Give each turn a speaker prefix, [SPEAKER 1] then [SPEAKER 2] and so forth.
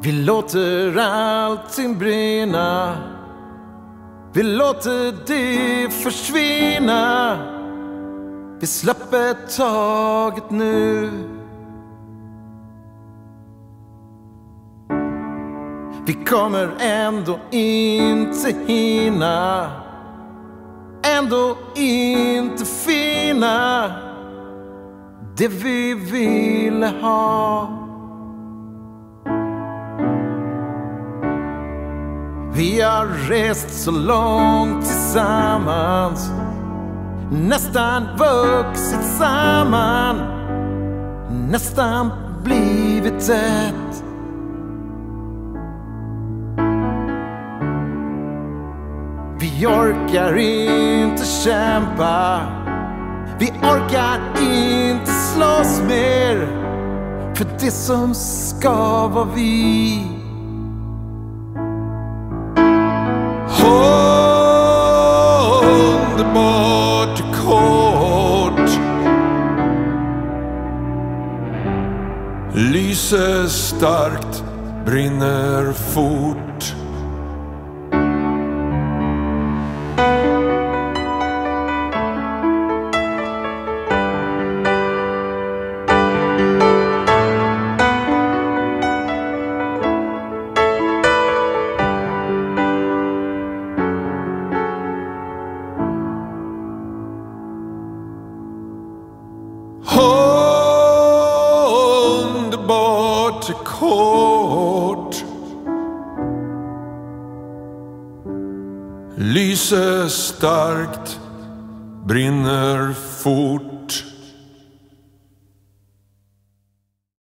[SPEAKER 1] Vi låter allting brinna. Vi låter det försvinna. Vi släpper taget nu. Vi kommer ändå inte hinna. Ändå inte finna det vi ville ha. Vi har rest så långt tillsammans Nästan vuxit samman Nästan blivit ett. Vi orkar inte kämpa Vi orkar inte slåss mer För det som ska vara vi.
[SPEAKER 2] Lyser starkt, brinner fort. Underbart Lyser starkt, brinner fort.